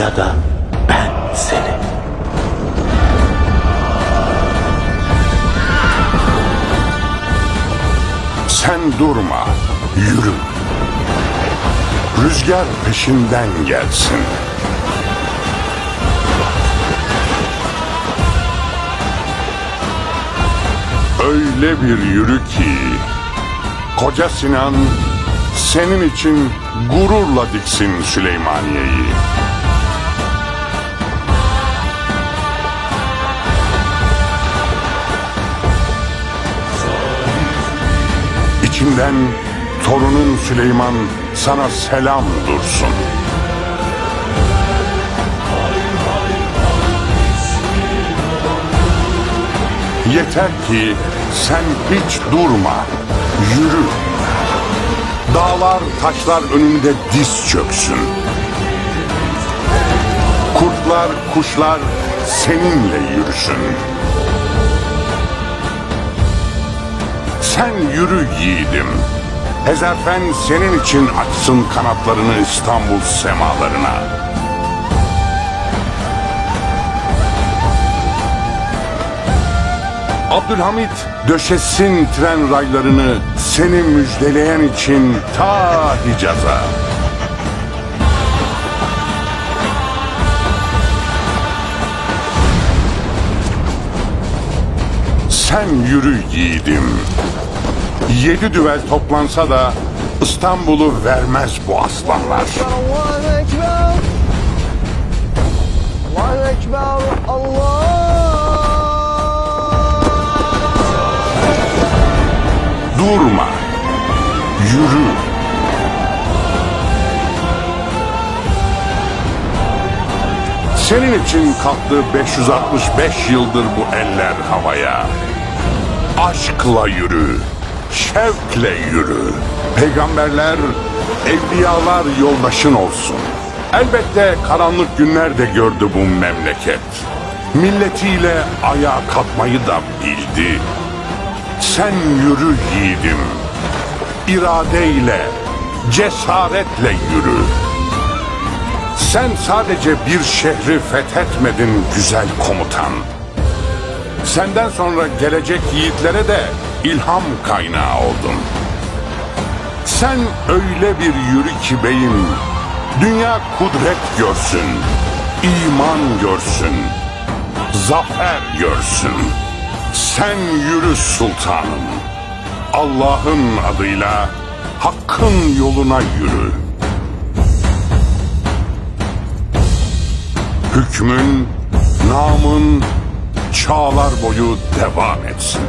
ya da ben seni. Sen durma, yürü. Rüzgar peşinden gelsin. Öyle bir yürü ki Koca Sinan senin için gururla diksin Süleymaniye'yi. İçinden torunun Süleyman sana selam dursun. Yeter ki sen hiç durma, yürü. Dağlar, taşlar önünde diz çöksün. Kurtlar, kuşlar seninle yürüsün. Sen yürü yiğidim. Hezarfen senin için açsın kanatlarını İstanbul semalarına. Abdülhamit döşesin tren raylarını seni müjdeleyen için ta Hicaz'a. Sen yürü yiğidim. Yedi düvel toplansa da İstanbul'u vermez bu aslanlar. Durma. Yürü. Senin için kalktı 565 yıldır bu eller havaya. Aşkla yürü. Şevkle yürü. Peygamberler, evliyalar yoldaşın olsun. Elbette karanlık günler de gördü bu memleket. Milletiyle ayağa kalkmayı da bildi. Sen yürü yiğidim. İradeyle, cesaretle yürü. Sen sadece bir şehri fethetmedin güzel komutan. Senden sonra gelecek yiğitlere de ilham kaynağı oldun. Sen öyle bir yürü ki beyim, dünya kudret görsün, iman görsün, zafer görsün. Sen yürü sultanım. Allah'ın adıyla hakkın yoluna yürü. Hükmün, namın çağlar boyu devam etsin.